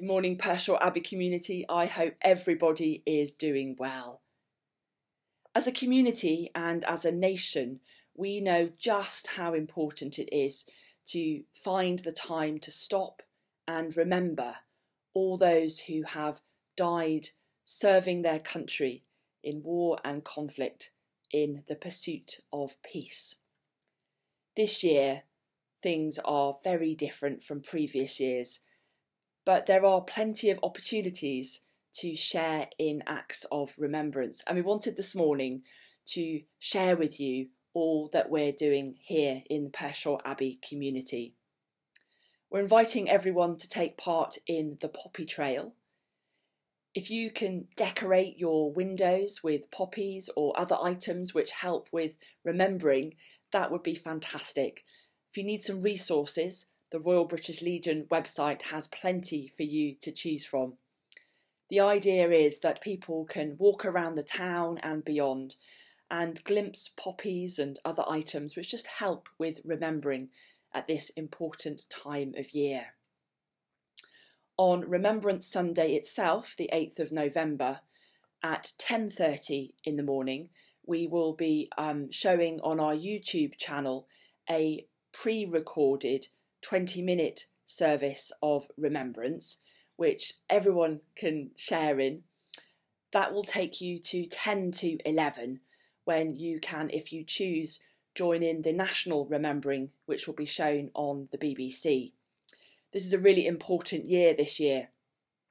Morning, Pershore Abbey community. I hope everybody is doing well. As a community and as a nation, we know just how important it is to find the time to stop and remember all those who have died serving their country in war and conflict in the pursuit of peace. This year, things are very different from previous years, but there are plenty of opportunities to share in acts of remembrance. And we wanted this morning to share with you all that we're doing here in the Pershore Abbey community. We're inviting everyone to take part in the Poppy Trail. If you can decorate your windows with poppies or other items which help with remembering, that would be fantastic. If you need some resources, the Royal British Legion website has plenty for you to choose from. The idea is that people can walk around the town and beyond and glimpse poppies and other items which just help with remembering at this important time of year. On Remembrance Sunday itself, the 8th of November, at 10:30 in the morning, we will be um, showing on our YouTube channel a pre-recorded 20-minute service of remembrance which everyone can share in. That will take you to 10 to 11 when you can, if you choose, join in the national remembering, which will be shown on the BBC. This is a really important year this year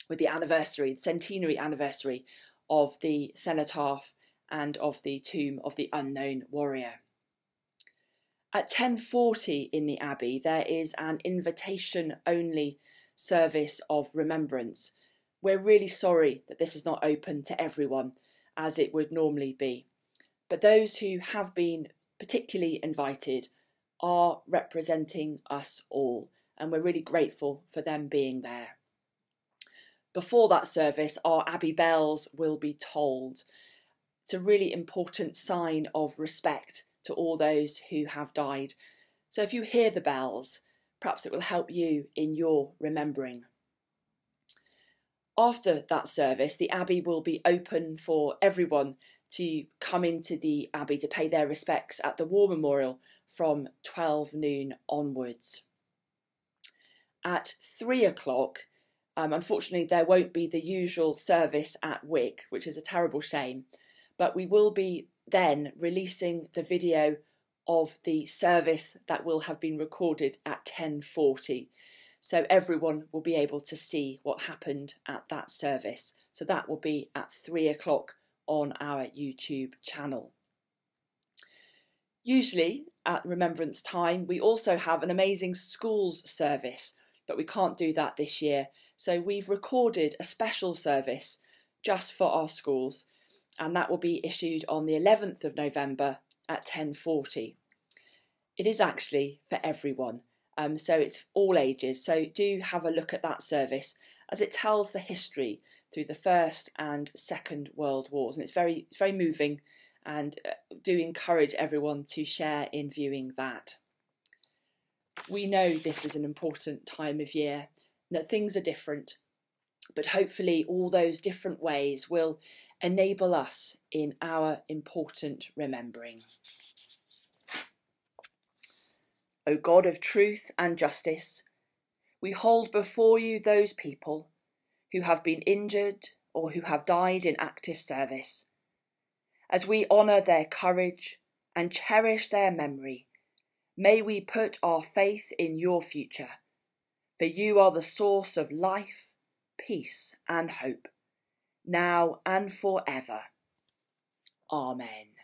with the anniversary, the centenary anniversary of the cenotaph and of the tomb of the unknown warrior. At 10:40 in the abbey there is an invitation only service of remembrance. We're really sorry that this is not open to everyone as it would normally be. But those who have been particularly invited are representing us all, and we're really grateful for them being there. Before that service, our Abbey bells will be tolled. It's a really important sign of respect to all those who have died. So if you hear the bells, Perhaps it will help you in your remembering. After that service, the Abbey will be open for everyone to come into the Abbey to pay their respects at the War Memorial from 12 noon onwards. At three o'clock, um, unfortunately, there won't be the usual service at Wick, which is a terrible shame, but we will be then releasing the video of the service that will have been recorded at 10:40 so everyone will be able to see what happened at that service. So that will be at 3 o'clock on our YouTube channel. Usually at remembrance time we also have an amazing schools service but we can't do that this year. So we've recorded a special service just for our schools and that will be issued on the 11th of November at 10.40. It is actually for everyone, um, so it's all ages. So do have a look at that service as it tells the history through the First and Second World Wars, and it's very, it's very moving and uh, do encourage everyone to share in viewing that. We know this is an important time of year, that things are different, but hopefully all those different ways will enable us in our important remembering. O God of truth and justice, we hold before you those people who have been injured or who have died in active service. As we honour their courage and cherish their memory, may we put our faith in your future, for you are the source of life, peace, and hope now and forever. Amen.